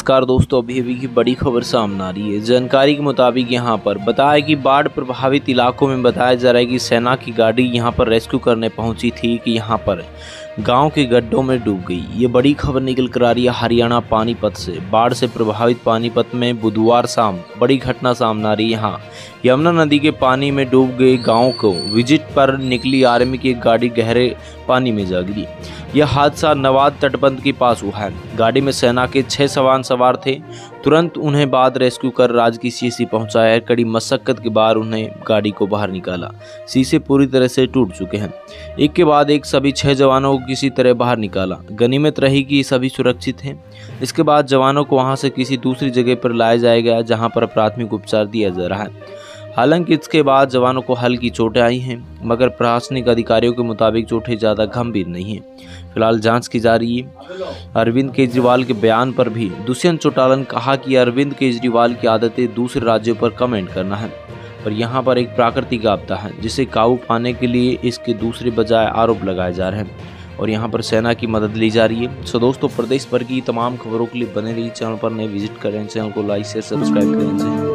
नमस्कार दोस्तों, अभी अभी की बड़ी खबर सामने आ रही है। जानकारी के मुताबिक यहाँ पर बताया कि बाढ़ प्रभावित इलाकों में बताया जा रहा है कि सेना की गाड़ी यहाँ पर रेस्क्यू करने पहुँची थी कि यहाँ पर गाँव के गड्ढों में डूब गई। ये बड़ी खबर निकल कर आ रही है हरियाणा पानीपत से। बाढ़ से प्रभावित पानीपत में बुधवार शाम बड़ी घटना सामने आ रही है। यहाँ यमुना नदी के पानी में डूब गए गाँव को विज़िट पर निकली आर्मी की एक गाड़ी गहरे पानी में जा गिरी। यह हादसा नवाद तटबंध के पास हुआ है। गाड़ी में सेना के छह सवान सवार थे। तुरंत उन्हें बाद रेस्क्यू कर राज की शीशी पहुँचाया कड़ी मशक्कत के बाद उन्हें गाड़ी को बाहर निकाला। शीशे पूरी तरह से टूट चुके हैं। एक के बाद एक सभी छह जवानों को किसी तरह बाहर निकाला। गनीमत रही कि सभी सुरक्षित हैं। इसके बाद जवानों को वहाँ से किसी दूसरी जगह पर लाया जाएगा जहाँ पर प्राथमिक उपचार दिया जा रहा है। हालाँकि इसके बाद जवानों को हल्की चोटें आई हैं, मगर प्रशासनिक अधिकारियों के मुताबिक चोटें ज़्यादा गंभीर नहीं हैं। फ़िलहाल जाँच की जा रही है। अरविंद केजरीवाल के बयान पर भी दुष्यंत चौटाला ने कहा कि अरविंद केजरीवाल की आदतें दूसरे राज्यों पर कमेंट करना है पर यहाँ पर एक प्राकृतिक आपदा है, जिसे काबू पाने के लिए इसके दूसरे बजाय आरोप लगाए जा रहे हैं, और यहाँ पर सेना की मदद ली जा रही है। सो दोस्तों, प्रदेश भर की तमाम खबरों के लिए बने रही चैनल पर, नए विज़िट करें, चैनल को लाइक से सब्सक्राइब करें